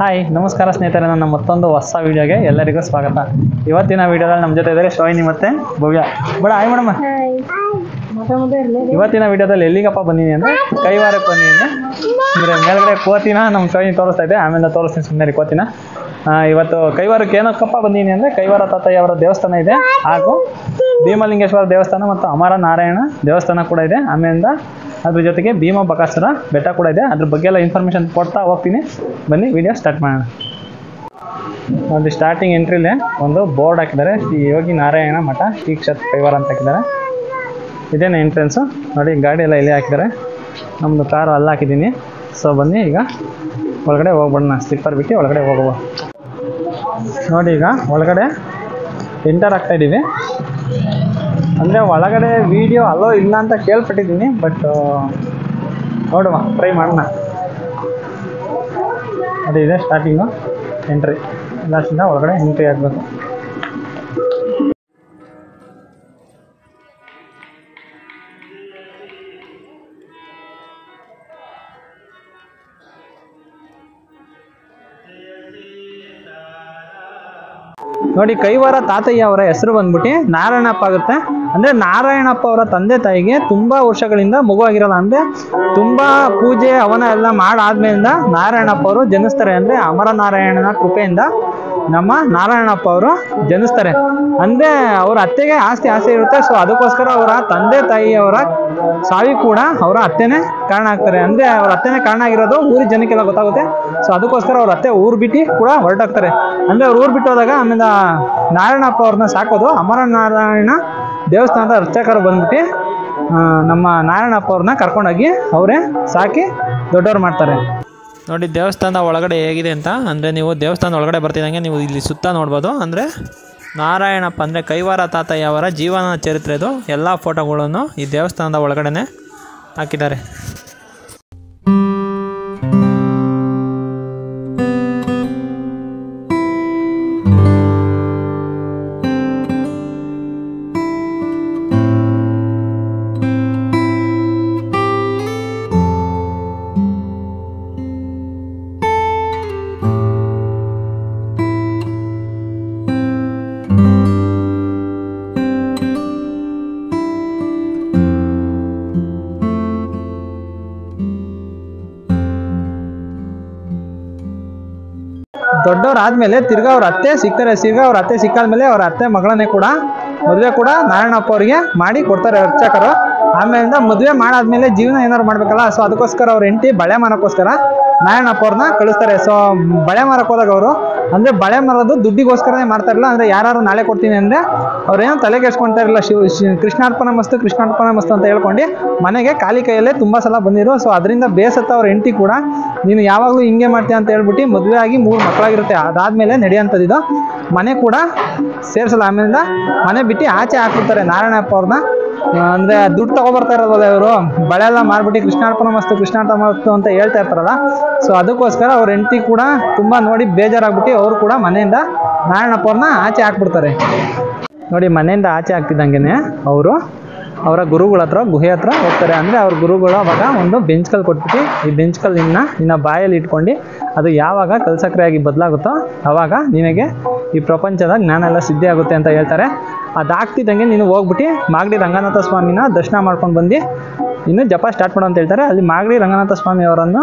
Hi ನಮಸ್ಕಾರ ಸ್ನೇಹಿತರೆ ನನ್ನ ಮತ್ತೊಂದು ಹೊಸ ವಿಡಿಯೋಗೆ ಎಲ್ಲರಿಗೂ ಸ್ವಾಗತ. ಇವತ್ತಿನ ವಿಡಿಯೋದಲ್ಲಿ ನಮ್ಮ ಜೊತೆ ಇದ್ದಾರೆ ಶೋಯಿನಿ ಮತ್ತೆ ಭವ್ಯ. ಬಡ ಹಾಯ್ ಮೇಡಮ್ ಇವತ್ತಿನ ವಿಡಿಯೋದಲ್ಲಿ ಎಲ್ಲಿಗಪ್ಪ ಬಂದಿನಿ ಅಂದ್ರೆ ಕೈವಾರಕ್ಕೆ ಬಂದಿದ್ದೀನಿ. ಅಂದರೆ ಮೇಲ್ಗಡೆ ಕೋತಿನ ನಮ್ಮ ಶೋಯಿನಿ ತೋರಿಸ್ತಾ ಇದೆ ಆಮೇಲೆ ತೋರಿಸ್ತೀನಿ ಸುಮ್ಮನೆ ಕೋತಿನ. ಆ, ಇವತ್ತು ಕೈವಾರಕ್ಕೆ ಏನಕ್ಕಪ್ಪ ಬಂದಿದ್ದೀನಿ ಅಂದರೆ ಕೈವಾರ ತಾತಯ್ಯ ಅವರ ದೇವಸ್ಥಾನ ಇದೆ ಹಾಗೂ ಭೀಮಲಿಂಗೇಶ್ವರ ದೇವಸ್ಥಾನ ಮತ್ತು ಅಮರ ನಾರಾಯಣ ದೇವಸ್ಥಾನ ಕೂಡ ಇದೆ. ಆಮೇಲಿಂದ ಅದ್ರ ಜೊತೆಗೆ ಭೀಮ ಬಕಾಸುರ ಬೆಟ್ಟ ಕೂಡ ಇದೆ. ಅದ್ರ ಬಗ್ಗೆ ಎಲ್ಲ ಇನ್ಫಾರ್ಮೇಷನ್ ಕೊಡ್ತಾ ಹೋಗ್ತೀನಿ. ಬನ್ನಿ ವಿಡಿಯೋ ಸ್ಟಾರ್ಟ್ ಮಾಡೋಣ. ಒಂದು ಸ್ಟಾರ್ಟಿಂಗ್ ಎಂಟ್ರಿಲೇ ಒಂದು ಬೋರ್ಡ್ ಹಾಕಿದ್ದಾರೆ. ಶ್ರೀ ಯೋಗಿ ನಾರಾಯಣ ಮಠ, ಶ್ರೀ ಕ್ಷತ್ ಕೈವಾರ ಅಂತ ಹಾಕಿದ್ದಾರೆ. ಇದೇನು ಎಂಟ್ರೆನ್ಸು ನೋಡಿ, ಗಾಡಿ ಎಲ್ಲ ಇಲ್ಲಿ ಹಾಕಿದ್ದಾರೆ. ನಮ್ಮದು ಕಾರು ಅಲ್ಲಿ ಹಾಕಿದ್ದೀನಿ. ಸೊ ಬನ್ನಿ, ಈಗ ಒಳಗಡೆ ಹೋಗ್ಬಿಡೋಣ. ಸ್ಲಿಪ್ಪರ್ ಬಿಟ್ಟು ಒಳಗಡೆ ಹೋಗುವ. ನೋಡಿ, ಈಗ ಒಳಗಡೆ ಎಂಟರ್ ಆಗ್ತಾ ಇದ್ದೀವಿ. ಅಂದರೆ ಒಳಗಡೆ ವಿಡಿಯೋ ಅಲೋ ಇಲ್ಲ ಅಂತ ಕೇಳ್ಪಟ್ಟಿದ್ದೀನಿ ಬಟ್ ನೋಡುವ ಟ್ರೈ ಮಾಡೋಣ. ಅದೇ ಇದೆ ಸ್ಟಾರ್ಟಿಂಗು ಎಂಟ್ರಿ ಲಾಸ್ಟಿಂದ ಒಳಗಡೆ ಎಂಟ್ರಿ ಆಗಬೇಕು. ನೋಡಿ, ಕೈವಾರ ತಾತಯ್ಯ ಅವರ ಹೆಸರು ಬಂದ್ಬಿಟ್ಟು ನಾರಾಯಣಪ್ಪ ಆಗುತ್ತೆ. ಅಂದ್ರೆ ನಾರಾಯಣಪ್ಪ ಅವರ ತಂದೆ ತಾಯಿಗೆ ತುಂಬಾ ವರ್ಷಗಳಿಂದ ಮಗುವಾಗಿರಲ್ಲ. ಅಂದ್ರೆ ತುಂಬಾ ಪೂಜೆ ಅವನ ಎಲ್ಲ ಮಾಡಾದ್ಮೇಲಿಂದ ನಾರಾಯಣಪ್ಪ ಅವರು ಜನಿಸ್ತಾರೆ. ಅಂದ್ರೆ ಅಮರನಾರಾಯಣನ ಕೃಪೆಯಿಂದ ನಮ್ಮ ನಾರಾಯಣಪ್ಪ ಅವರು ಜನಿಸ್ತಾರೆ. ಅಂದ್ರೆ ಅವ್ರ ಅತ್ತೆಗೆ ಆಸ್ತಿ ಆಸೆ ಇರುತ್ತೆ. ಸೊ ಅದಕ್ಕೋಸ್ಕರ ಅವರ ತಂದೆ, ತಾಯಿಯವರ ಸಾವಿ ಕೂಡ ಅವರ ಅತ್ತೆನೇ ಕಾರಣ ಆಗ್ತಾರೆ. ಅಂದ್ರೆ ಅವ್ರ ಅತ್ತೆನೇ ಕಾರಣ ಆಗಿರೋದು ಊರಿನ ಜನಕ್ಕೆಲ್ಲ ಗೊತ್ತಾಗುತ್ತೆ. ಸೊ ಅದಕ್ಕೋಸ್ಕರ ಅವ್ರ ಅತ್ತೆ ಊರ್ ಬಿಟ್ಟು ಕೂಡ ಹೊರಟಾಗ್ತಾರೆ. ಅಂದ್ರೆ ಅವ್ರು ಊರ್ ಬಿಟ್ಟು ಹೋದಾಗ ಆಮೇಲೆ ನಾರಾಯಣಪ್ಪ ಅವ್ರನ್ನ ಸಾಕೋದು ಅಮರನಾರಾಯಣ ದೇವಸ್ಥಾನದ ಅರ್ಚಕರು ಬಂದ್ಬಿಟ್ಟು ನಮ್ಮ ನಾರಾಯಣಪ್ಪ ಅವ್ರನ್ನ ಕರ್ಕೊಂಡೋಗಿ ಅವರೇ ಸಾಕಿ ದೊಡ್ಡವ್ರು ಮಾಡ್ತಾರೆ. ನೋಡಿ, ದೇವಸ್ಥಾನದ ಒಳಗಡೆ ಹೇಗಿದೆ ಅಂತ, ಅಂದರೆ ನೀವು ದೇವಸ್ಥಾನದ ಒಳಗಡೆ ಬರ್ತಿದ್ದಂಗೆ ನೀವು ಇಲ್ಲಿ ಸುತ್ತ ನೋಡ್ಬೋದು. ಅಂದರೆ ನಾರಾಯಣಪ್ಪ, ಅಂದರೆ ಕೈವಾರ ತಾತಯ್ಯವರ ಜೀವನ ಚರಿತ್ರೆದು ಎಲ್ಲ ಫೋಟೋಗಳನ್ನು ಈ ದೇವಸ್ಥಾನದ ಒಳಗಡೆನೆ ಹಾಕಿದ್ದಾರೆ. ದೊಡ್ಡವ್ರು ಆದ್ಮೇಲೆ ತಿರ್ಗಾ ಅವ್ರ ಅತ್ತೆ ಸಿಗ್ತಾರೆ. ತಿರ್ಗಾ ಅವ್ರ ಅತ್ತೆ ಸಿಕ್ಕಾದ್ಮೇಲೆ ಅವ್ರ ಅತ್ತೆ ಮಗಳನ್ನೇ ಕೂಡ ಮದುವೆ ಕೂಡ ನಾರಾಯಣಪ್ಪ ಅವರಿಗೆ ಮಾಡಿ ಕೊಡ್ತಾರೆ ಅರ್ಚಕರು. ಆಮೇಲಿಂದ ಮದುವೆ ಮಾಡಾದ್ಮೇಲೆ ಜೀವನ ಏನಾದ್ರು ಮಾಡ್ಬೇಕಲ್ಲ? ಸೊ ಅದಕ್ಕೋಸ್ಕರ ಅವ್ರ ಹೆಂಡತಿ ಬಳೆ ಮಾರಕ್ಕೋಸ್ಕರ ನಾರಾಯಣಪ್ಪ ಅವ್ರನ್ನ ಕಳಿಸ್ತಾರೆ. ಸೊ ಬಳೆ ಮರಕ್ಕೆ ಹೋದಾಗ ಅವರು, ಅಂದ್ರೆ ಬಳೆ ಮರದ್ದು ದುಡ್ಡಿಗೋಸ್ಕರನೇ ಮಾಡ್ತಾ ಇರಲಿಲ್ಲ, ಅಂದ್ರೆ ಯಾರು ನಾಳೆ ಕೊಡ್ತೀನಿ ಅಂದ್ರೆ ಅವ್ರೇನು ತಲೆ ಕೆಡ್ಸ್ಕೊಂತಾ ಇರಲಿಲ್ಲ. ಶಿವ ಕೃಷ್ಣಾರ್ಪಣ ಮಸ್ತು ಕೃಷ್ಣಾರ್ಪಣ ಮಸ್ತು ಅಂತ ಹೇಳ್ಕೊಂಡು ಮನೆಗೆ ಖಾಲಿ ಕೈಯಲ್ಲೇ ತುಂಬಾ ಸಲ ಬಂದಿರು ಸೊ ಅದರಿಂದ ಬೇಸತ್ತ ಅವ್ರ ಹೆಂಡತಿ ಕೂಡ ನೀನು ಯಾವಾಗಲೂ ಹಿಂಗೆ ಮಾಡ್ತೀಯ ಅಂತ ಹೇಳ್ಬಿಟ್ಟು ಮದುವೆ ಆಗಿ ಮೂರು ಮಕ್ಕಳಾಗಿರುತ್ತೆ ಅದಾದ್ಮೇಲೆ ಇದು ಮನೆ ಕೂಡ ಸೇರ್ಸಲ್ಲ. ಆಮೇಲಿಂದ ಮನೆ ಬಿಟ್ಟು ಆಚೆ ಹಾಕ್ಬಿಡ್ತಾರೆ ನಾರಾಯಣಪ್ಪ ಅವ್ರನ್ನ. ಅಂದ್ರೆ ದುಡ್ಡು ತಗೊಬರ್ತಾ ಇರೋದಲ್ಲ ಇವರು? ಬಳೆ ಎಲ್ಲ ಮಾರ್ಬಿಟ್ಟು ಕೃಷ್ಣಾರ್ಪಣ ಮಸ್ತು ಕೃಷ್ಣಾರ್ಪಣ ಮಸ್ತು ಅಂತ ಹೇಳ್ತಾ ಇರ್ತಾರಲ್ಲ? ಸೊ ಅದಕ್ಕೋಸ್ಕರ ಅವ್ರ ಹೆಂಡತಿ ಕೂಡ ತುಂಬಾ ನೋಡಿ ಬೇಜಾರಾಗ್ಬಿಟ್ಟು ಅವರು ಕೂಡ ಮನೆಯಿಂದ ನಾರಾಯಣಪ್ಪ ಅವ್ರನ್ನ ಆಚೆ ಹಾಕ್ಬಿಡ್ತಾರೆ. ನೋಡಿ, ಮನೆಯಿಂದ ಆಚೆ ಹಾಕ್ತಿದ್ದಂಗೆನೆ ಅವರು ಅವರ ಗುರುಗಳ ಹತ್ರ, ಗುಹೆ ಹತ್ರ ಹೋಗ್ತಾರೆ. ಅಂದರೆ ಅವ್ರ ಗುರುಗಳು ಅವಾಗ ಒಂದು ಬೆಂಚ್ ಕಲ್ ಕೊಟ್ಬಿಟ್ಟು ಈ ಬೆಂಚ್ ನಿನ್ನ ನಿನ್ನ ಬಾಯಲ್ಲಿ ಇಟ್ಕೊಂಡು ಅದು ಯಾವಾಗ ಕಲ್ಸಕ್ರಿಯಾಗಿ ಬದಲಾಗುತ್ತೋ ಅವಾಗ ನಿನಗೆ ಈ ಪ್ರಪಂಚದ ಜ್ಞಾನ ಎಲ್ಲ ಸಿದ್ಧಿ ಆಗುತ್ತೆ ಅಂತ ಹೇಳ್ತಾರೆ. ಅದಾಗ್ತಿದ್ದಂಗೆ ನೀನು ಹೋಗ್ಬಿಟ್ಟು ಮಾಗಡಿ ರಂಗನಾಥ ಸ್ವಾಮಿನ ದರ್ಶನ ಮಾಡ್ಕೊಂಡು ಬಂದು. ಇನ್ನು ಜಪ ಸ್ಟಾರ್ಟ್ ಮಾಡು ಅಂತ ಹೇಳ್ತಾರೆ. ಅಲ್ಲಿ ಮಾಗಡಿ ರಂಗನಾಥ ಸ್ವಾಮಿ ಅವರನ್ನು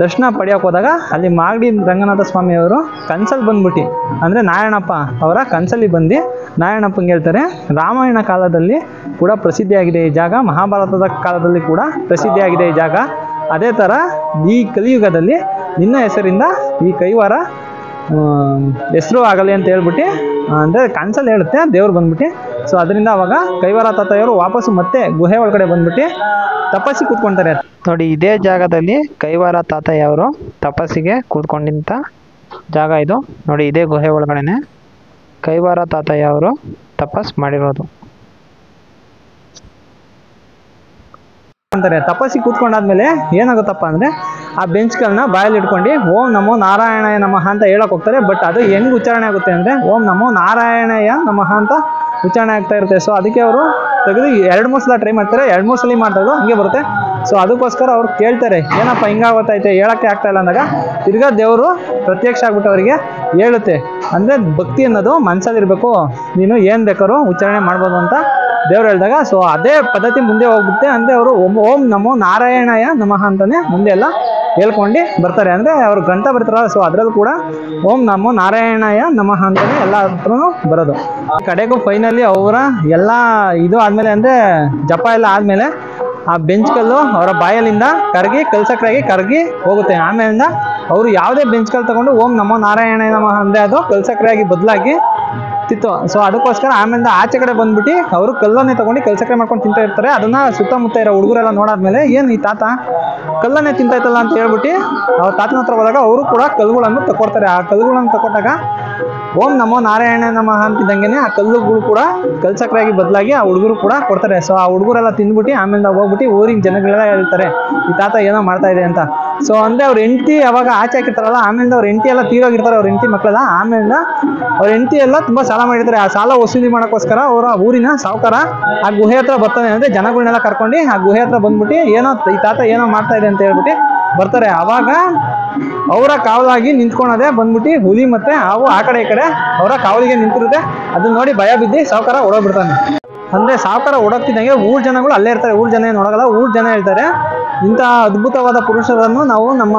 ದರ್ಶನ ಪಡೆಯೋಕೆ ಹೋದಾಗ ಅಲ್ಲಿ ಮಾಗಡಿ ರಂಗನಾಥ ಸ್ವಾಮಿಯವರು ಕನ್ಸಲ್ಲಿ ಬಂದ್ಬಿಟ್ಟು. ಅಂದರೆ ನಾರಾಯಣಪ್ಪ ಅವರ ಕನ್ಸಲ್ಲಿ ಬಂದು. ನಾರಾಯಣಪ್ಪಂಗೆ ಹೇಳ್ತಾರೆ, ರಾಮಾಯಣ ಕಾಲದಲ್ಲಿ ಕೂಡ ಪ್ರಸಿದ್ಧಿಯಾಗಿದೆ ಈ ಜಾಗ. ಮಹಾಭಾರತದ ಕಾಲದಲ್ಲಿ ಕೂಡ ಪ್ರಸಿದ್ಧಿಯಾಗಿದೆ ಈ ಜಾಗ. ಅದೇ ಥರ ಈ ಕಲಿಯುಗದಲ್ಲಿ ನಿನ್ನ ಹೆಸರಿಂದ ಈ ಕೈವಾರ ಹೆಸರು ಆಗಲಿ ಅಂತ ಹೇಳ್ಬಿಟ್ಟು ಅಂದರೆ ಕನ್ಸಲ್ಲಿ ಹೇಳುತ್ತೆ ದೇವ್ರು ಬಂದ್ಬಿಟ್ಟು. ಸೊ ಅದರಿಂದ ಅವಾಗ ಕೈವಾರ ತಾತಯ್ಯವರು ವಾಪಸ್ಸು ಮತ್ತೆ ಗುಹೆ ಒಳಗಡೆ ಬಂದ್ಬಿಟ್ಟು ತಪಸ್ಸಿ ಕೂತ್ಕೊಂತಾರೆ. ನೋಡಿ ಇದೇ ಜಾಗದಲ್ಲಿ ಕೈವಾರ ತಾತಯ್ಯವರು ತಪಸ್ಸಿಗೆ ಕೂತ್ಕೊಂಡಿಂತ ಜಾಗ ಇದು. ನೋಡಿ ಇದೇ ಗುಹೆ ಒಳಗಡೆನೆ ಕೈವಾರ ತಾತಯ್ಯ ಅವರು ತಪಸ್ ಮಾಡಿರೋದು. ಅಂತಾರೆ. ತಪಸ್ಸಿ ಕೂತ್ಕೊಂಡಾದ್ಮೇಲೆ ಏನಾಗುತ್ತಪ್ಪ ಅಂದ್ರೆ ಆ ಬೆಂಚ್ಗಳನ್ನ ಬಾಯಲ್ಲಿ ಇಟ್ಕೊಂಡು ಓಂ ನಮೋ ನಾರಾಯಣಯ ನಮಃ ಅಂತ ಹೇಳಕ್ ಹೋಗ್ತಾರೆ. ಬಟ್ ಅದು ಹೆಂಗ್ ಉಚ್ಚಾರಣೆ ಆಗುತ್ತೆ ಅಂದ್ರೆ ಓಂ ನಮೋ ನಾರಾಯಣಯ ನಮಃ ಅಂತ ಉಚ್ಚಾರಣೆ ಆಗ್ತಾ ಇರುತ್ತೆ. ಸೊ ಅದಕ್ಕೆ ಅವರು ತೆಗೆದು ಎರಡು ಮೂರು ಸಲ ಟ್ರೈ ಮಾಡ್ತಾರೆ. ಎರಡು ಮೂರು ಸಲ ಮಾಡ್ತಾ ಹಂಗೆ ಬರುತ್ತೆ. ಸೊ ಅದಕ್ಕೋಸ್ಕರ ಅವ್ರು ಕೇಳ್ತಾರೆ, ಏನಪ್ಪ ಹಿಂಗಾಗೋತೈತೆ ಹೇಳಕ್ಕೆ ಆಗ್ತಾ ಇಲ್ಲ ಅಂದಾಗ ತಿರ್ಗಾ ದೇವರು ಪ್ರತ್ಯಕ್ಷ ಆಗ್ಬಿಟ್ಟು ಅವರಿಗೆ ಹೇಳುತ್ತೆ. ಅಂದರೆ ಭಕ್ತಿ ಅನ್ನೋದು ಮನಸ್ಸಲ್ಲಿರಬೇಕು ನೀನು ಏನು ಬೇಕಾದ್ರೂ ಉಚ್ಚಾರಣೆ ಮಾಡ್ಬೋದು ಅಂತ ದೇವ್ರು ಹೇಳಿದಾಗ. ಸೊ ಅದೇ ಪದ್ಧತಿ ಮುಂದೆ ಹೋಗುತ್ತೆ ಅಂದರೆ ಅವರು ಓಂ ನಮೋ ನಾರಾಯಣಯ ನಮಃ ಅಂತಾನೆ ಮುಂದೆ ಎಲ್ಲ ಹೇಳ್ಕೊಂಡು ಬರ್ತಾರೆ ಅಂದರೆ ಅವ್ರು ಗ್ರಂಥ ಬರ್ತಾರಲ್ಲ ಸೊ ಅದರಲ್ಲೂ ಕೂಡ ಓಂ ನಮೋ ನಾರಾಯಣಯ ನಮಃ ಅಂತಲೇ ಎಲ್ಲ ಹತ್ರನೂ ಬರೋದು ಕಡೆಗೂ ಫೈನಲಿ ಅವರ ಎಲ್ಲ ಇದು ಆದಮೇಲೆ ಅಂದರೆ ಜಪ ಎಲ್ಲ ಆದಮೇಲೆ ಆ ಬೆಂಚ್ ಕಲ್ಲು ಅವರ ಬಾಯಲ್ಲಿಂದ ಕರಗಿ ಕಲ್ಸಕ್ರಾಗಿ ಕರಗಿ ಹೋಗುತ್ತೆ. ಆಮೇಲಿಂದ ಅವರು ಯಾವುದೇ ಬೆಂಚ್ ಕಲ್ಲು ತಗೊಂಡು ಓಂ ನಮೋ ನಾರಾಯಣ ನಮಃ ಅಂದರೆ ಅದು ಕಲ್ಸಕ್ರಾಗಿ ಬದಲಾಗಿ ತಿತ್ತು ಸೊ ಅದಕ್ಕೋಸ್ಕರ ಆಮೇಲೆ ಆಚೆ ಕಡೆ ಬಂದ್ಬಿಟ್ಟು ಅವರು ಕಲ್ಲನ್ನೇ ತಗೊಂಡು ಕೆಲಸಕ್ಕೆ ಮಾಡ್ಕೊಂಡು ತಿಂತಾ ಇರ್ತಾರೆ. ಅದನ್ನ ಸುತ್ತಮುತ್ತ ಇರೋ ಹುಡುಗರೆಲ್ಲ ನೋಡಾದ್ಮೇಲೆ, ಏನು ಈ ತಾತ? ಕಲ್ಲನ್ನೇ ತಿಂತಾಯ್ತಲ್ಲ ಅಂತ ಹೇಳ್ಬಿಟ್ಟು, ಅವ್ರ ತಾತನ ಹತ್ರ ಹೋದಾಗ ಅವರು ಕೂಡ ಕಲ್ಲುಗಳನ್ನು ತಕೊಡ್ತಾರೆ. ಆ ಕಲ್ಲುಗಳನ್ನು ತಕೊಟ್ಟಾಗ ಓಂ ನಮೋ ನಾರಾಯಣ ನಮಃ ಅಂತಿದ್ದಂಗೆ ಆ ಕಲ್ಲುಗಳು ಕೂಡ ಕಲ್ಸಕ್ರಾಗಿ ಬದಲಾಗಿ ಆ ಹುಡುಗರು ಕೂಡ ಕೊಡ್ತಾರೆ. ಸೊ ಆ ಹುಡುಗರೆಲ್ಲ ತಿಂದ್ಬಿಟ್ಟು ಆಮೇಲೆ ಹೋಗ್ಬಿಟ್ಟು ಊರಿನ ಜನಗಳೆಲ್ಲ ಹೇಳ್ತಾರೆ, ಈ ತಾತ ಏನೋ ಮಾಡ್ತಾ ಇದೆ ಅಂತ. ಸೊ ಅಂದರೆ ಅವ್ರ ಹೆಂಡತಿ ಅವಾಗ ಆಚೆ ಹಾಕಿರ್ತಾರಲ್ಲ, ಆಮೇಲೆ ಅವ್ರ ಹೆಂಡತಿ ಎಲ್ಲ ತೀರೋಗಿರ್ತಾರೆ ಅವ್ರ ಹೆಂಡತಿ ಮಕ್ಕಳೆಲ್ಲ. ಆಮೇಲೆ ಅವ್ರ ಹೆಂಡತಿ ಎಲ್ಲ ತುಂಬಾ ಸಾಲ ಮಾಡಿರ್ತಾರೆ. ಆ ಸಾಲ ವಸೂಲಿ ಮಾಡೋಕ್ಕೋಸ್ಕರ ಅವರ ಊರಿನ ಸಾವುಕಾರ ಆ ಗುಹೆ ಹತ್ರ ಬರ್ತಾನೆ ಅಂದ್ರೆ ಜನಗಳನ್ನೆಲ್ಲ ಕರ್ಕೊಂಡು ಆ ಗುಹೆ ಹತ್ರ ಬಂದ್ಬಿಟ್ಟು ಏನೋ ಈ ತಾತ ಏನೋ ಮಾಡ್ತಾ ಇದೆ ಅಂತ ಹೇಳ್ಬಿಟ್ಟು ಬರ್ತಾರೆ. ಅವಾಗ ಅವರ ಕಾವಲಾಗಿ ನಿಂತ್ಕೊಳೋದೆ ಬಂದ್ಬಿಟ್ಟು ಹುಲಿ ಮತ್ತೆ ಹಾವು ಆ ಕಡೆ ಈ ಕಡೆ ಅವರ ಕಾವಲಿಗೆ ನಿಂತಿರುತ್ತೆ. ಅದನ್ನ ನೋಡಿ ಭಯ ಬಿದ್ದು ಸಾವುಕಾರ ಓಡೋಗ್ಬಿಡ್ತಾನೆ. ಅಂದ್ರೆ ಸಾವುಕಾರ ಓಡಾಕ್ತಿದ್ದಂಗೆ ಊರ್ ಜನಗಳು ಅಲ್ಲೇ ಇರ್ತಾರೆ. ಊರ್ ಜನ ಏನು ನೋಡಗಲ್ಲ ಊರ್ ಜನ ಹೇಳ್ತಾರೆ. ಇಂಥ ಅದ್ಭುತವಾದ ಪುರುಷರನ್ನು ನಾವು ನಮ್ಮ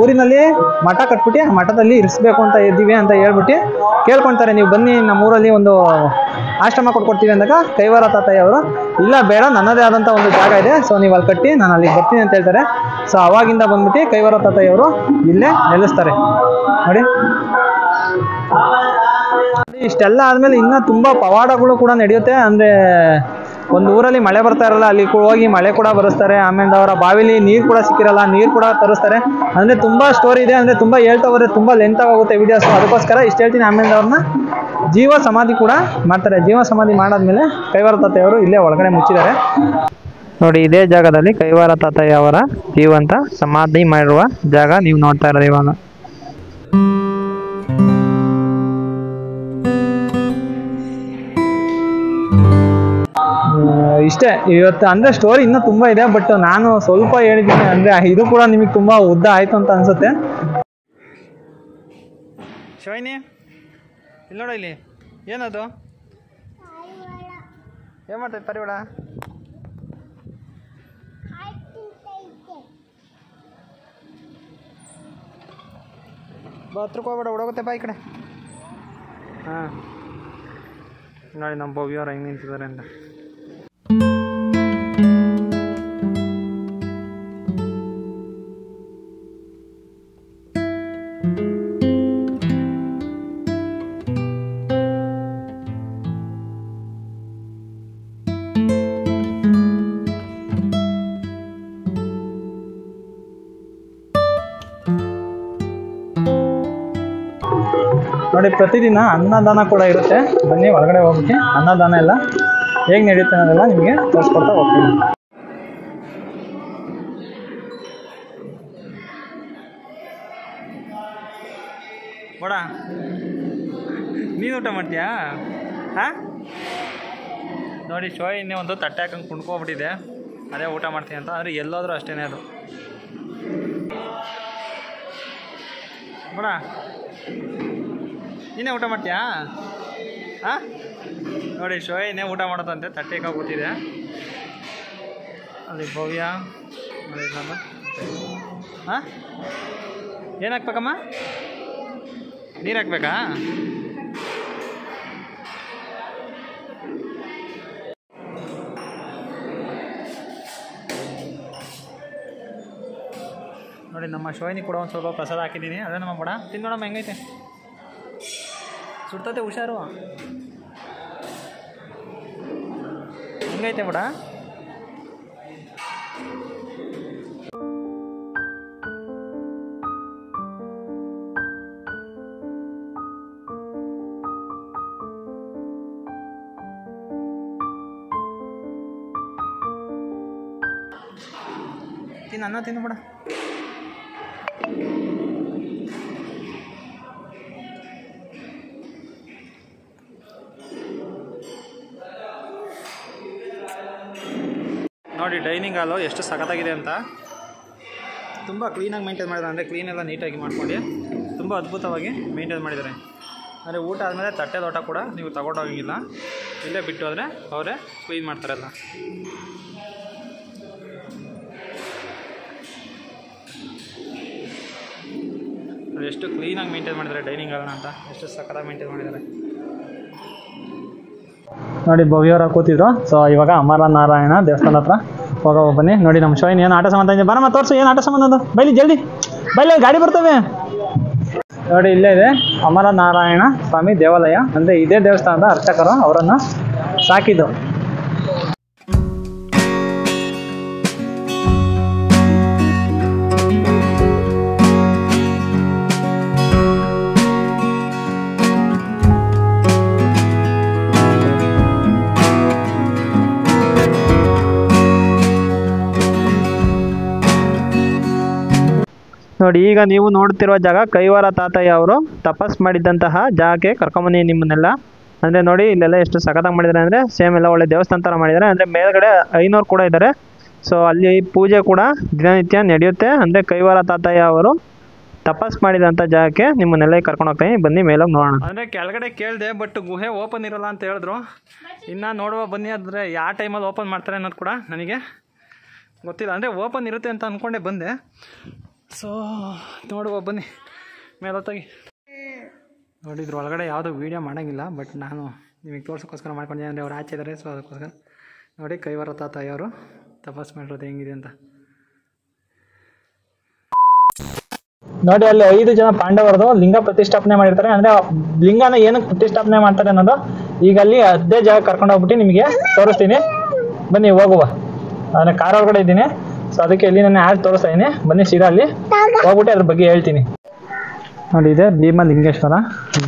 ಊರಿನಲ್ಲಿ ಮಠ ಕಟ್ಬಿಟ್ಟು ಮಠದಲ್ಲಿ ಇರಿಸ್ಬೇಕು ಅಂತ ಇದ್ದೀವಿ ಅಂತ ಹೇಳ್ಬಿಟ್ಟು ಕೇಳ್ಕೊಂತಾರೆ ನೀವು ಬನ್ನಿ, ನಮ್ಮ ಊರಲ್ಲಿ ಒಂದು ಆಶ್ರಮ ಕೊಟ್ಕೊಡ್ತೀವಿ ಅಂದಾಗ ಕೈವಾರ ತಾತಯ್ಯ ಅವರು, ಇಲ್ಲ ಬೇಡ, ನನ್ನದೇ ಆದಂಥ ಒಂದು ಜಾಗ ಇದೆ. ಸೊ ನೀವು ಅಲ್ಲಿ ಕಟ್ಟಿ, ನಾನು ಅಲ್ಲಿಗೆ ಬರ್ತೀನಿ ಅಂತ ಹೇಳ್ತಾರೆ. ಸೊ ಅವಾಗಿಂದ ಬಂದ್ಬಿಟ್ಟು ಕೈವಾರ ತಾತಯ್ಯ ಅವರು ಇಲ್ಲೇ ನೆಲೆಸ್ತಾರೆ. ನೋಡಿ. ಇಷ್ಟೆಲ್ಲ ಆದ್ಮೇಲೆ ಇನ್ನ ತುಂಬಾ ಪವಾಡಗಳು ಕೂಡ ನಡೆಯುತ್ತೆ. ಅಂದ್ರೆ ಒಂದು ಊರಲ್ಲಿ ಮಳೆ ಬರ್ತಾ ಇರಲ್ಲ, ಅಲ್ಲಿ ಹೋಗಿ ಮಳೆ ಕೂಡ ಬರುಸ್ತಾರೆ. ಆಮೇಲೆ ಅವರ ಬಾವಿಲಿ ನೀರು ಕೂಡ ಸಿಕ್ಕಿರಲ್ಲ, ನೀರು ಕೂಡ ತರಿಸ್ತಾರೆ. ಅಂದ್ರೆ ತುಂಬಾ ಸ್ಟೋರಿ ಇದೆ, ಅಂದ್ರೆ ತುಂಬಾ ಹೇಳ್ತಾ ಹೋದ್ರೆ ತುಂಬಾ ಲೆಂತ್ ಆಗುತ್ತೆ ವಿಡಿಯೋಸ್ ಅದಕ್ಕೋಸ್ಕರ ಇಷ್ಟ ಹೇಳ್ತೀನಿ ಆಮೇಲೆ ಅವ್ರನ್ನ. ಜೀವ ಸಮಾಧಿ ಕೂಡ ಮಾಡ್ತಾರೆ. ಜೀವ ಸಮಾಧಿ ಮಾಡಾದ್ಮೇಲೆ ಕೈವಾರ ತಾತೆಯವರು ಇಲ್ಲೇ ಒಳಗಡೆ ಮುಚ್ಚಿದ್ದಾರೆ. ನೋಡಿ, ಇದೇ ಜಾಗದಲ್ಲಿ ಕೈವಾರ ತಾತಯ್ಯ ಅವರ ಜೀವಂತ ಸಮಾಧಿ ಮಾಡಿರುವ ಜಾಗ ನೀವು ನೋಡ್ತಾ ಇರೋದು ಇವಾಗ. ಇವತ್ತು ಅಂದ್ರೆ ಸ್ಟೋರಿ ಇನ್ನೂ ತುಂಬಾ ಇದೆ ಬಟ್ ನಾನು ಸ್ವಲ್ಪ ಹೇಳಿದ್ದೀನಿ ಅಂದ್ರೆ ಇದು ಕೂಡ ನಿಮಗೆ ತುಂಬಾ ಉದ್ದ ಆಯ್ತು ಅಂತ ಅನ್ಸುತ್ತೆ. ಶಿವೈನಿ ಇಲ್ಲಿ ನೋಡ ಇಲ್ಲಿ. ಏನದು? ಏನ್ ಮಾಡ್ತೈತೆ ಪರಿವಾಳ? ಬಾ, ಹತ್ರಕ್ಕೆ ಹೋಗ್ಬೇಡ ಓಡೋಗುತ್ತೆ ಬಾ ಈ ಕಡೆ. ಹಾಂ. ನೋಡಿ ನಮ್ಮ ಭವ್ಯವ್ರು ಹೆಂಗೆ ನಿಂತಿದ್ದಾರೆ ಅಂತ. ಪ್ರತಿದಿನ ಅನ್ನದಾನ ಕೂಡ ಇರುತ್ತೆ. ಬನ್ನಿ ಹೊರಗಡೆ ಹೋಗ್ಬಿಟ್ಟು ಅನ್ನದಾನ ಎಲ್ಲ ಹೇಗೆ ನಡೆಯುತ್ತೆ ಅನ್ನೋದೆಲ್ಲ ನಿಮಗೆ ತೋರಿಸ್ಕೊಡ್ತಾ ಹೋಗ್ತೀನಿ. ಬಡ ನೀನು ಊಟ ಮಾಡ್ತೀಯಾ? ಹಾಂ? ನೋಡಿ ಶೋ ಇನ್ನೇ ಒಂದು ತಟ್ಟೆ ಹಾಕೊಂಡು ಕುಣ್ಕೊಬಿಟ್ಟಿದೆ. ಅದೇ ಊಟ ಮಾಡ್ತೀನಿ ಅಂತ, ಆದರೆ ಎಲ್ಲೋದ್ರೂ ಅಷ್ಟೇ ಅದು. ಬಡ ನೀನೇ ಊಟ ಮಾಡ್ತೀಯಾ? ಹಾಂ? ನೋಡಿ, ಶೋಯಿನೇ ಊಟ ಮಾಡೋದಂತೆ, ತಟ್ಟೆ ಕೂತಿದೆ ಅಲ್ಲಿ ಭವ್ಯ ಹಾಂ? ಏನು ಹಾಕ್ಬೇಕಮ್ಮ? ನೀರು ಹಾಕ್ಬೇಕಾ? ನೋಡಿ, ನಮ್ಮ ಶೋಯಿನಿ ಕೂಡ ಒಂದು ಸ್ವಲ್ಪ ಪ್ರಸಾದ ಹಾಕಿದ್ದೀನಿ. ಅದೇ ನಮ್ಮ ಬಡ. ತಿನ್ನೋಣಮ್ಮ, ಹೆಂಗೈತೆ? ಸುಡ್ತತೆ ಹುಷಾರು. ಹೆಂಗೈತೆ ಬಡ? ತಿನ್ನ ಅನ್ನ ತಿನ್ನು ಬಿಡ. ನೋಡಿ ಡೈನಿಂಗ್ ಹಾಲು ಎಷ್ಟು ಸಖತ್ತಾಗಿದೆ ಅಂತ. ತುಂಬ ಕ್ಲೀನಾಗಿ ಮೇಂಟೈನ್ ಮಾಡಿದ್ದಾರೆ. ಅಂದರೆ ಕ್ಲೀನೆಲ್ಲ ನೀಟಾಗಿ ಮಾಡ್ಕೊಂಡು ತುಂಬ ಅದ್ಭುತವಾಗಿ ಮೇಂಟೈನ್ ಮಾಡಿದ್ದಾರೆ. ಅಂದರೆ ಊಟ ಆದಮೇಲೆ ತಟ್ಟೆ ಲೋಟ ಕೂಡ ನೀವು ತಗೊಂಡೋಗಿಲ್ಲ. ಇಲ್ಲೇ ಬಿಟ್ಟು ಆದರೆ ಅವರೇ ಕ್ಲೀನ್ ಮಾಡ್ತಾರಲ್ಲ ಎಷ್ಟು ಕ್ಲೀನಾಗಿ ಮೇಂಟೈನ್ ಮಾಡಿದ್ದಾರೆ ಡೈನಿಂಗ್ ಹಾಲ್ನ ಅಂತ. ಎಷ್ಟು ಸಖತ್ತಾಗಿ ಮೇಂಟೈನ್ ಮಾಡಿದ್ದಾರೆ. ನೋಡಿ ಭವ್ಯವರ ಕೂತಿದ್ರು. ಸೊ ಇವಾಗ ಅಮರ ನಾರಾಯಣ ದೇವಸ್ಥಾನ ಹತ್ರ. ಹೋಗೋ ಬನ್ನಿ. ನೋಡಿ ನಮ್ಮ ಶೋಯಿನ್ ಏನು ಆಟ ಸಂಬಂಧ ಇದೆ. ಬರಮ್ಮ ತೋರಿಸು, ಏನು ಆಟ ಸಂಬಂಧ ಅದು? ಬೈಲಿ, ಜಲ್ದಿ. ಬೈಲಿ ಗಾಡಿ ಬರ್ತವೆ. ನೋಡಿ, ಇಲ್ಲೇ ಇದೆ. ಅಮರನಾರಾಯಣ ಸ್ವಾಮಿ ದೇವಾಲಯ. ಅಂದರೆ ಇದೇ ದೇವಸ್ಥಾನದ ಅರ್ಚಕರು ಅವರನ್ನು ಸಾಕಿದ್ದು. ನೋಡಿ, ಈಗ ನೀವು ನೋಡ್ತಿರುವ ಜಾಗ ಕೈವಾರ ತಾತಯ್ಯ ಅವರು ತಪಸ್ ಮಾಡಿದ್ದಂತಹ ಜಾಗಕ್ಕೆ ಕರ್ಕೊಂಬನ್ನಿ ನಿಮ್ಮನ್ನೆಲ್ಲ. ಅಂದರೆ ನೋಡಿ, ಇಲ್ಲೆಲ್ಲ ಎಷ್ಟು ಸಖತ್ತಾಗಿ ಮಾಡಿದ್ದಾರೆ ಅಂದರೆ, ಸೇಮ್ ಎಲ್ಲ ಒಳ್ಳೆ ದೇವಸ್ಥಾನ ಥರ ಮಾಡಿದ್ದಾರೆ. ಅಂದರೆ ಮೇಲ್ಗಡೆ ಐನೂರು ಕೂಡ ಇದ್ದಾರೆ. ಸೊ ಅಲ್ಲಿ ಪೂಜೆ ಕೂಡ ದಿನನಿತ್ಯ ನಡೆಯುತ್ತೆ. ಅಂದರೆ ಕೈವಾರ ತಾತಯ್ಯ ಅವರು ತಪಾಸ್ ಮಾಡಿದಂಥ ಜಾಗಕ್ಕೆ ನಿಮ್ಮನ್ನೆಲ್ಲ ಕರ್ಕೊಂಡು ಹೋಗ್ತೀನಿ. ಬನ್ನಿ, ಮೇಲೋಗಿ ನೋಡೋಣ. ಅಂದರೆ ಕೆಳಗಡೆ ಕೇಳಿದೆ ಬಟ್ ಗುಹೆ ಓಪನ್ ಇರಲ್ಲ ಅಂತ ಹೇಳಿದ್ರು. ಇನ್ನು ನೋಡುವ, ಬನ್ನಿ, ಆದರೆ ಯಾವ ಟೈಮಲ್ಲಿ ಓಪನ್ ಮಾಡ್ತಾರೆ ಅನ್ನೋದು ಕೂಡ ನನಗೆ ಗೊತ್ತಿಲ್ಲ. ಅಂದರೆ ಓಪನ್ ಇರುತ್ತೆ ಅಂತ ಅಂದ್ಕೊಂಡೆ ಬಂದೆ. ಸೊ ನೋಡುವ, ಬನ್ನಿ. ಮೇಲೊತ್ತಾಗಿ. ನೋಡಿದ್ರು, ಒಳಗಡೆ ಯಾವುದೋ ವೀಡಿಯೋ ಮಾಡೋಂಗಿಲ್ಲ ಬಟ್ ನಾನು ನಿಮಗೆ ತೋರ್ಸೋಕ್ಕೋಸ್ಕರ ಮಾಡ್ಕೊಂಡಿದ್ದೆ ಅಂದರೆ ಅವ್ರು ಆಚೆ ಇದ್ದಾರೆ ಸೊ ಅದಕ್ಕೋಸ್ಕರ. ನೋಡಿ, ಕೈವಾರ ತಾತಯ್ಯವರು ತಪಾಸ್ ಮಾಡಿರೋದು ಹೆಂಗಿದೆ ಅಂತ. ನೋಡಿ, ಅಲ್ಲಿ ಐದು ಜನ ಪಾಂಡವರದು ಲಿಂಗ ಪ್ರತಿಷ್ಠಾಪನೆ ಮಾಡಿರ್ತಾರೆ. ಅಂದ್ರೆ ಲಿಂಗನ ಏನಕ್ಕೆ ಪ್ರತಿಷ್ಠಾಪನೆ ಮಾಡ್ತಾರೆ ಅನ್ನೋದು ಈಗ ಅಲ್ಲಿ ಅದೇ ಜಾಗ ಕರ್ಕೊಂಡು ಹೋಗ್ಬಿಟ್ಟು ನಿಮಗೆ ತೋರಿಸ್ತೀನಿ. ಬನ್ನಿ, ಹೋಗುವ. ನಾನು ಕಾರ್ ಒಳಗಡೆ ಇದ್ದೀನಿ. ಸೊ ಅದಕ್ಕೆ ಇಲ್ಲಿ ನಾನು ಆ್ಯಡ್ ತೋರಿಸ್ತಾ ಇದ್ದೀನಿ ಬನ್ನಿ ಸೀದಾ ಅಲ್ಲಿ. ಹೋಗ್ಬಿಟ್ಟು ಅದ್ರ ಬಗ್ಗೆ ಹೇಳ್ತೀನಿ. ನೋಡಿ ಇದೆ ಭೀಮಲಿಂಗೇಶ್ವರ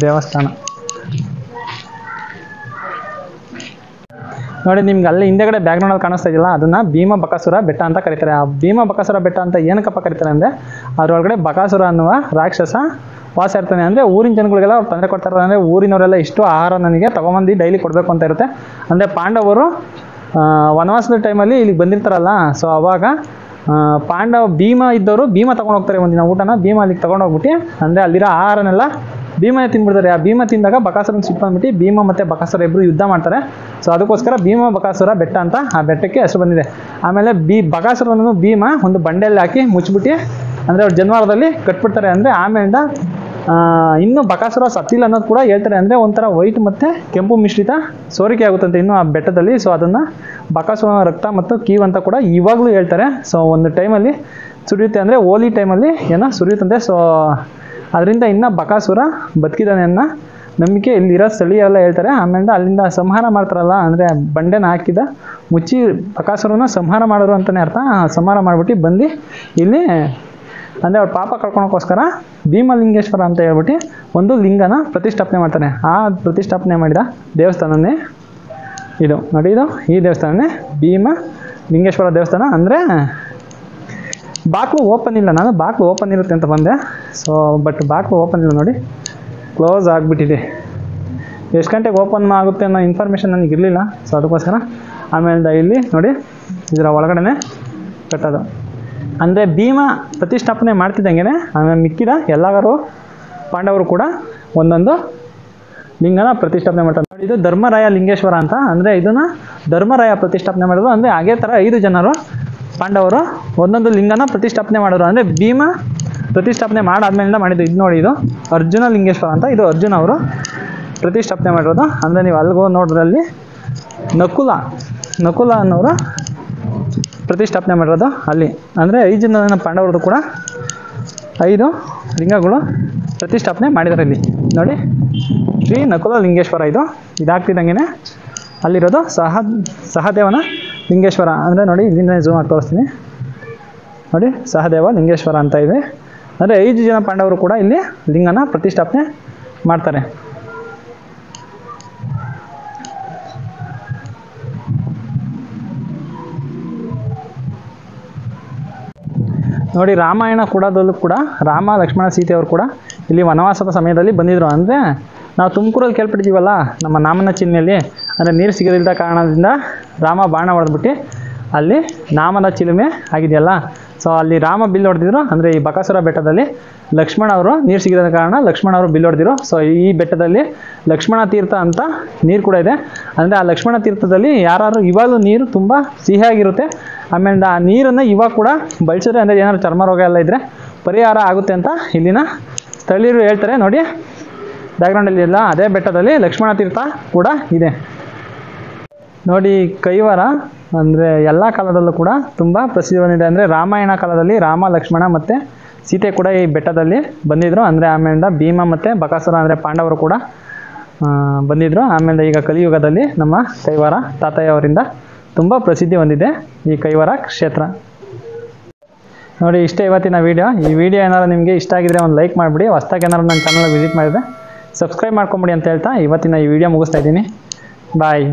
ದೇವಸ್ಥಾನ. ನೋಡಿ ನಿಮ್ಗೆ ಅಲ್ಲಿ ಹಿಂದೆಗಡೆ ಬ್ಯಾಕ್ಗ್ರೌಂಡಲ್ಲಿ ಕಾಣಿಸ್ತಾ ಇದೆಯಲ್ಲ ಅದನ್ನ ಭೀಮ ಬಕಾಸುರ ಬೆಟ್ಟ ಅಂತ ಕರೀತಾರೆ. ಆ ಭೀಮ ಬಕಾಸುರ ಬೆಟ್ಟ ಅಂತ ಏನಕ್ಕಪ್ಪ ಕರೀತಾರೆ ಅಂದರೆ ಅದರೊಳಗಡೆ ಬಕಾಸುರ ಅನ್ನುವ ರಾಕ್ಷಸ ವಾಸ ಇರ್ತಾನೆ ಅಂದರೆ ಊರಿನ ಜನಗಳಿಗೆಲ್ಲ ಅವ್ರು ತೊಂದರೆ ಕೊಡ್ತಾರೆ ಅಂದರೆ ಊರಿನವರೆಲ್ಲ ಇಷ್ಟು ಆಹಾರ ನನಗೆ ತಗೊಂಬಂದು ಡೈಲಿ ಕೊಡಬೇಕು ಅಂತ ಇರುತ್ತೆ. ಅಂದರೆ ಪಾಂಡವರು ವನವಾಸದ ಟೈಮಲ್ಲಿ ಇಲ್ಲಿಗೆ ಬಂದಿರ್ತಾರಲ್ಲ ಸೊ ಅವಾಗ ಪಾಂಡವ ಭೀಮ ಇದ್ದವರು ಭೀಮ ತಗೊಂಡು ಹೋಗ್ತಾರೆ ಒಂದಿನ ಊಟನ, ಭೀಮ ಅಲ್ಲಿಗೆ ತಗೊಂಡು ಹೋಗ್ಬಿಟ್ಟು, ಅಂದರೆ ಅಲ್ಲಿರೋ ಆಹಾರನೆಲ್ಲ ಭೀಮನೇ ತಿಂದ್ಬಿಡ್ತಾರೆ. ಆ ಭೀಮ ತಿಂದಾಗ ಬಕಾಸುರನ ಸಿಟ್ಟು ಬಂದ್ಬಿಟ್ಟು ಭೀಮ ಮತ್ತು ಬಕಾಸುರ ಇಬ್ಬರು ಯುದ್ಧ ಮಾಡ್ತಾರೆ. ಸೊ ಅದಕ್ಕೋಸ್ಕರ ಭೀಮ ಬಕಾಸುರ ಬೆಟ್ಟ ಅಂತ ಆ ಬೆಟ್ಟಕ್ಕೆ ಹೆಸರು ಬಂದಿದೆ. ಆಮೇಲೆ ಬಿ ಬಕಾಸುರನನ್ನು ಭೀಮ ಒಂದು ಬಂಡೆಯಲ್ಲಿ ಹಾಕಿ ಮುಚ್ಚಿಬಿಟ್ಟು, ಅಂದರೆ ಅವ್ರು ಜನ್ವಾರದಲ್ಲಿ ಕಟ್ಬಿಡ್ತಾರೆ. ಅಂದರೆ ಆಮೇಲಿಂದ ಇನ್ನು ಬಕಾಸುರ ಸತ್ತಿಲ್ಲ ಅನ್ನೋದು ಕೂಡ ಹೇಳ್ತಾರೆ. ಅಂದರೆ ಒಂಥರ ವೈಟ್ ಮತ್ತು ಕೆಂಪು ಮಿಶ್ರಿತ ಸೋರಿಕೆ ಆಗುತ್ತಂತೆ ಇನ್ನು ಆ ಬೆಟ್ಟದಲ್ಲಿ. ಸೊ ಅದನ್ನು ಬಕಾಸುರ ರಕ್ತ ಮತ್ತು ಕೀವ್ ಅಂತ ಕೂಡ ಇವಾಗಲೂ ಹೇಳ್ತಾರೆ. ಸೊ ಒಂದು ಟೈಮಲ್ಲಿ ಸುರಿಯುತ್ತೆ ಅಂದರೆ ಹೋಲಿ ಟೈಮಲ್ಲಿ ಏನೋ ಸುರಿಯುತ್ತಂತೆ. ಸೊ ಅದರಿಂದ ಇನ್ನು ಬಕಾಸುರ ಬದುಕಿದಾನೆ ಅನ್ನೋ ನಂಬಿಕೆ ಇಲ್ಲಿರೋ ಸ್ಥಳೀಯರೆಲ್ಲ ಹೇಳ್ತಾರೆ. ಆಮೇಲೆ ಅಲ್ಲಿಂದ ಸಂಹಾರ ಮಾಡ್ತಾರಲ್ಲ, ಅಂದರೆ ಬಂಡೆನ ಹಾಕಿದ ಮುಚ್ಚಿ ಬಕಾಸುರನ ಸಂಹಾರ ಮಾಡೋರು ಅಂತಲೇ ಅರ್ಥ. ಸಂಹಾರ ಮಾಡಿಬಿಟ್ಟು ಬಂದು ಇಲ್ಲಿ ಅಂದರೆ ಅವ್ರ ಪಾಪ ಕಳ್ಕೊಳಕ್ಕೋಸ್ಕರ ಭೀಮಲಿಂಗೇಶ್ವರ ಅಂತ ಹೇಳ್ಬಿಟ್ಟು ಒಂದು ಲಿಂಗನ ಪ್ರತಿಷ್ಠಾಪನೆ ಮಾಡ್ತಾನೆ ಆ ಪ್ರತಿಷ್ಠಾಪನೆ ಮಾಡಿದ ದೇವಸ್ಥಾನನೇ ಇದು. ನೋಡಿ ಇದು, ಈ ದೇವಸ್ಥಾನನೇ ಭೀಮ ಲಿಂಗೇಶ್ವರ ದೇವಸ್ಥಾನ ಅಂದರೆ ಬಾಕ್ಲು ಓಪನ್ ಇಲ್ಲ. ನಾನು ಬಾಕ್ಲು ಓಪನ್ ಇರುತ್ತೆ ಅಂತ ಬಂದೆ. ಸೊ ಬಟ್ ಬಾಕ್ಲು ಓಪನ್ ಇಲ್ಲ ನೋಡಿ. ಕ್ಲೋಸ್ ಆಗಿಬಿಟ್ಟಿದೆ. ಎಷ್ಟು ಗಂಟೆಗೆ ಓಪನ್ ಆಗುತ್ತೆ ಅನ್ನೋ ಇನ್ಫಾರ್ಮೇಷನ್ ನನಗೆ ಇರಲಿಲ್ಲ. ಸೊ ಅದಕ್ಕೋಸ್ಕರ ಆಮೇಲೆ ಇಲ್ಲಿ ನೋಡಿ, ಇದರ ಒಳಗಡೆ ಕಟ್ಟೋದು. ಅಂದರೆ ಭೀಮ ಪ್ರತಿಷ್ಠಾಪನೆ ಮಾಡ್ತಿದ್ದಂಗೆ ಮಿಕ್ಕಿದ ಎಲ್ಲರೂ ಪಾಂಡವರು ಕೂಡ ಒಂದೊಂದು ಲಿಂಗನ ಪ್ರತಿಷ್ಠಾಪನೆ ಮಾಡ್ತಾರೆ. ಇದು ಧರ್ಮರಾಯ ಲಿಂಗೇಶ್ವರ ಅಂತ, ಅಂದರೆ ಇದನ್ನ ಧರ್ಮರಾಯ ಪ್ರತಿಷ್ಠಾಪನೆ ಮಾಡೋದು, ಅಂದರೆ ಹಾಗೆ ಥರ ಐದು ಜನರು ಪಾಂಡವರು ಒಂದೊಂದು ಲಿಂಗನ ಪ್ರತಿಷ್ಠಾಪನೆ ಮಾಡೋರು. ಅಂದರೆ ಭೀಮ ಪ್ರತಿಷ್ಠಾಪನೆ ಮಾಡಾದ್ಮೇಲಿಂದ ಮಾಡಿದ್ದು ಇದು ನೋಡಿ, ಇದು ಅರ್ಜುನ ಲಿಂಗೇಶ್ವರ ಅಂತ, ಇದು ಅರ್ಜುನ ಅವರು ಪ್ರತಿಷ್ಠಾಪನೆ ಮಾಡಿರೋದು. ಅಂದರೆ ನೀವು ಅಲ್ಲಿಗೋ ನೋಡ್ರಲ್ಲಿ ನಕುಲ ನಕುಲ ಅನ್ನೋರು ಪ್ರತಿಷ್ಠಾಪನೆ ಮಾಡಿರೋದು ಅಲ್ಲಿ. ಅಂದರೆ ಐದು ಜನ ಪಾಂಡವರದ್ದು ಕೂಡ ಐದು ಲಿಂಗಗಳು ಪ್ರತಿಷ್ಠಾಪನೆ ಮಾಡಿದ್ದಾರೆ ಇಲ್ಲಿ. ನೋಡಿ, ಶ್ರೀ ನಕುಲ ಲಿಂಗೇಶ್ವರ ಇದು. ಇದಾಗ್ತಿದ್ದಂಗೆ ಅಲ್ಲಿರೋದು ಸಹ, ಸಹದೇವನ ಲಿಂಗೇಶ್ವರ. ಅಂದರೆ ನೋಡಿ ಇಲ್ಲಿಂದ ಝೂಮ್ ಆಗಿ ತೋರಿಸ್ತೀನಿ. ನೋಡಿ, ಸಹದೇವ ಲಿಂಗೇಶ್ವರ ಅಂತ ಇದೆ. ಅಂದರೆ ಐದು ಜನ ಪಾಂಡವರು ಕೂಡ ಇಲ್ಲಿ ಲಿಂಗನ ಪ್ರತಿಷ್ಠಾಪನೆ ಮಾಡ್ತಾರೆ. ನೋಡಿ, ರಾಮಾಯಣ ಕೂಡದಲ್ಲೂ ಕೂಡ, ರಾಮ, ಲಕ್ಷ್ಮಣ, ಸೀತೆ ಅವರು ಕೂಡ ಇಲ್ಲಿ ವನವಾಸದ ಸಮಯದಲ್ಲಿ ಬಂದಿದ್ರು ಅಂದರೆ ನಾವು ತುಮಕೂರಲ್ಲಿ ಕೇಳ್ಬಿಟ್ಟಿದ್ದೀವಲ್ಲ ನಮ್ಮ ನಾಮನ ಚಿಹ್ನೆಯಲ್ಲಿ, ಅಂದರೆ ನೀರು ಸಿಗದಿಲ್ಲದ ಕಾರಣದಿಂದ ರಾಮ ಬಾಣ ಹೊಡೆದ್ಬಿಟ್ಟು ಅಲ್ಲಿ ನಾಮನ ಚಿಲುಮೆ ಆಗಿದೆಯಲ್ಲ. ಸೊ ಅಲ್ಲಿ ರಾಮ ಬಿಲ್ ಹೊಡೆದಿದ್ರು, ಅಂದರೆ ಈ ಬಕಾಸುರ ಬೆಟ್ಟದಲ್ಲಿ ಲಕ್ಷ್ಮಣ ಅವರು ನೀರು ಸಿಗದ ಕಾರಣ ಲಕ್ಷ್ಮಣ ಅವರು ಬಿಲ್ ಹೊಡೆದಿರು. ಸೊ ಈ ಬೆಟ್ಟದಲ್ಲಿ ಲಕ್ಷ್ಮಣ ತೀರ್ಥ ಅಂತ ನೀರು ಕೂಡ ಇದೆ. ಅಂದರೆ ಆ ಲಕ್ಷ್ಮಣ ತೀರ್ಥದಲ್ಲಿ ಯಾರು ಇವಾಗಲೂ ನೀರು ತುಂಬ ಸಿಹಿಯಾಗಿರುತ್ತೆ. ಆಮೇಲೆ ಆ ನೀರನ್ನು ಇವಾಗ ಕೂಡ ಬಳಸಿದ್ರೆ ಅಂದರೆ ಏನಾದ್ರು ಚರ್ಮ ರೋಗ ಎಲ್ಲ ಇದ್ದರೆ ಪರಿಹಾರ ಆಗುತ್ತೆ ಅಂತ ಇಲ್ಲಿನ ಸ್ಥಳೀಯರು ಹೇಳ್ತಾರೆ. ನೋಡಿ ಬ್ಯಾಕ್ಗ್ರೌಂಡಲ್ಲಿ ಎಲ್ಲ ಅದೇ ಬೆಟ್ಟದಲ್ಲಿ ಲಕ್ಷ್ಮಣ ತೀರ್ಥ ಕೂಡ ಇದೆ. ನೋಡಿ, ಕೈವಾರ ಅಂದರೆ ಎಲ್ಲ ಕಾಲದಲ್ಲೂ ಕೂಡ ತುಂಬ ಪ್ರಸಿದ್ಧಿ ಬಂದಿದೆ ಅಂದರೆ ರಾಮಾಯಣ ಕಾಲದಲ್ಲಿ ರಾಮ, ಲಕ್ಷ್ಮಣ ಮತ್ತು ಸೀತೆ ಕೂಡ ಈ ಬೆಟ್ಟದಲ್ಲಿ ಬಂದಿದ್ದರು ಅಂದರೆ ಆಮೇಲಿಂದ ಭೀಮ ಮತ್ತು ಬಕಾಸುರ ಅಂದರೆ ಪಾಂಡವರು ಕೂಡ ಬಂದಿದ್ರು. ಆಮೇಲೆ ಈಗ ಕಲಿಯುಗದಲ್ಲಿ ನಮ್ಮ ಕೈವಾರ ತಾತಯ್ಯ ಅವರಿಂದ ತುಂಬ ಪ್ರಸಿದ್ಧಿ ಹೊಂದಿದೆ ಈ ಕೈವಾರ ಕ್ಷೇತ್ರ. ನೋಡಿ, ಇಷ್ಟೇ ಇವತ್ತಿನ ವೀಡಿಯೋ ಈ ವಿಡಿಯೋ ಏನಾದ್ರು ನಿಮಗೆ ಇಷ್ಟ ಆಗಿದ್ರೆ ಒಂದು ಲೈಕ್ ಮಾಡಿಬಿಡಿ. ಹೊಸ್ದಾಗಿ ಏನಾದ್ರು ನನ್ನ ಚಾನಲ್ ವಿಸಿಟ್ ಮಾಡಿದೆ ಸಬ್ಸ್ಕ್ರೈಬ್ ಮಾಡ್ಕೊಂಬಿಡಿ ಅಂತ ಹೇಳ್ತಾ ಇವತ್ತಿನ ಈ ವಿಡಿಯೋ ಮುಗಿಸ್ತಾ ಇದ್ದೀನಿ. ಬಾಯ್